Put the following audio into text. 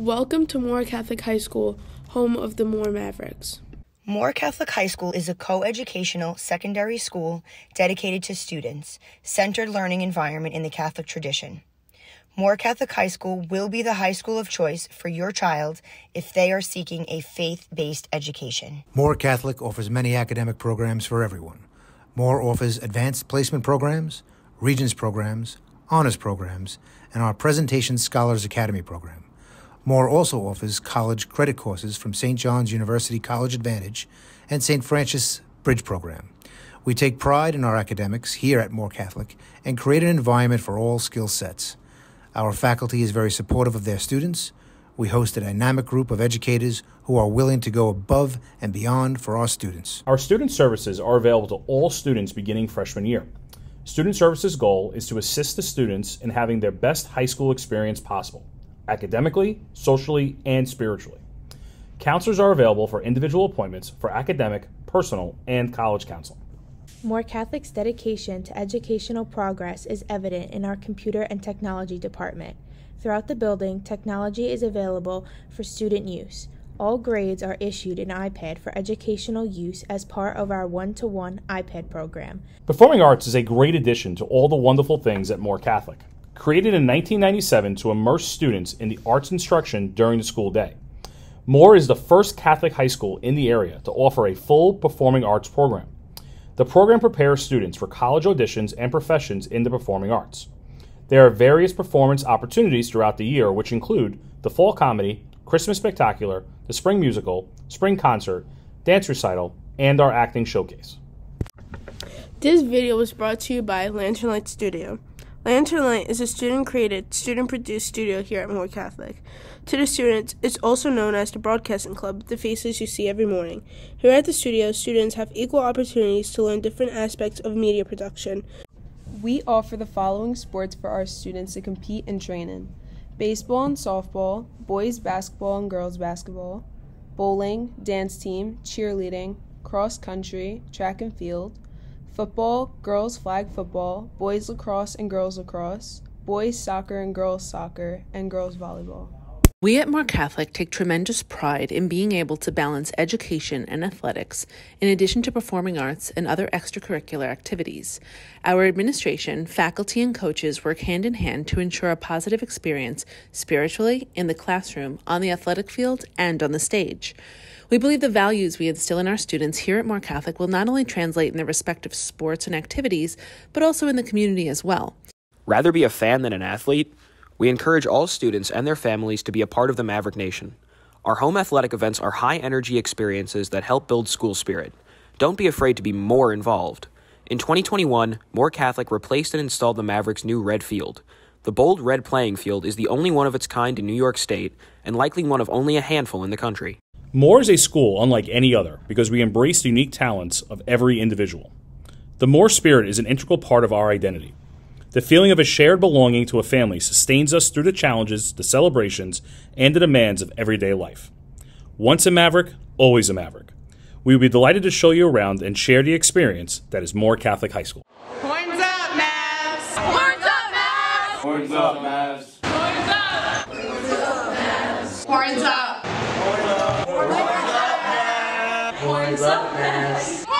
Welcome to Moore Catholic High School, home of the Moore Mavericks. Moore Catholic High School is a co-educational secondary school dedicated to students, centered learning environment in the Catholic tradition. Moore Catholic High School will be the high school of choice for your child if they are seeking a faith-based education. Moore Catholic offers many academic programs for everyone. Moore offers advanced placement programs, Regents programs, honors programs, and our Presentation Scholars Academy program. Moore also offers college credit courses from St. John's University College Advantage and St. Francis Bridge program. We take pride in our academics here at Moore Catholic and create an environment for all skill sets. Our faculty is very supportive of their students. We host a dynamic group of educators who are willing to go above and beyond for our students. Our student services are available to all students beginning freshman year. Student Services' goal is to assist the students in having their best high school experience possible, academically, socially, and spiritually. Counselors are available for individual appointments for academic, personal, and college counseling. Moore Catholic's dedication to educational progress is evident in our computer and technology department. Throughout the building, technology is available for student use. All grades are issued an iPad for educational use as part of our one to one iPad program. Performing arts is a great addition to all the wonderful things at Moore Catholic. Created in 1997 to immerse students in the arts instruction during the school day. Moore is the first Catholic high school in the area to offer a full performing arts program. The program prepares students for college auditions and professions in the performing arts. There are various performance opportunities throughout the year, which include the fall comedy, Christmas Spectacular, the Spring Musical, Spring Concert, Dance Recital, and our acting showcase. This video was brought to you by Lantern Light Studio. Lantern Light is a student created, student produced studio here at Moore Catholic. To the students, it's also known as the Broadcasting Club, the faces you see every morning. Here at the studio, students have equal opportunities to learn different aspects of media production. We offer the following sports for our students to compete and train in baseball and softball, boys basketball and girls basketball, bowling, dance team, cheerleading, cross country, track and field, football, girls flag football, boys lacrosse and girls lacrosse, boys soccer and girls soccer, and girls volleyball. We at Moore Catholic take tremendous pride in being able to balance education and athletics in addition to performing arts and other extracurricular activities. Our administration, faculty, and coaches work hand in hand to ensure a positive experience spiritually, in the classroom, on the athletic field, and on the stage. We believe the values we instill in our students here at Moore Catholic will not only translate in their respective sports and activities, but also in the community as well. Rather be a fan than an athlete? We encourage all students and their families to be a part of the Maverick Nation. Our home athletic events are high energy experiences that help build school spirit. Don't be afraid to be more involved. In 2021, Moore Catholic replaced and installed the Mavericks' new red field. The bold red playing field is the only one of its kind in New York State and likely one of only a handful in the country. Moore is a school unlike any other because we embrace the unique talents of every individual. The Moore spirit is an integral part of our identity. The feeling of a shared belonging to a family sustains us through the challenges, the celebrations, and the demands of everyday life. Once a Maverick, always a Maverick. We would be delighted to show you around and share the experience that is Moore Catholic High School. Horns up, Mavs! Horns up, Mavs! Horns up, Mavs! points up next.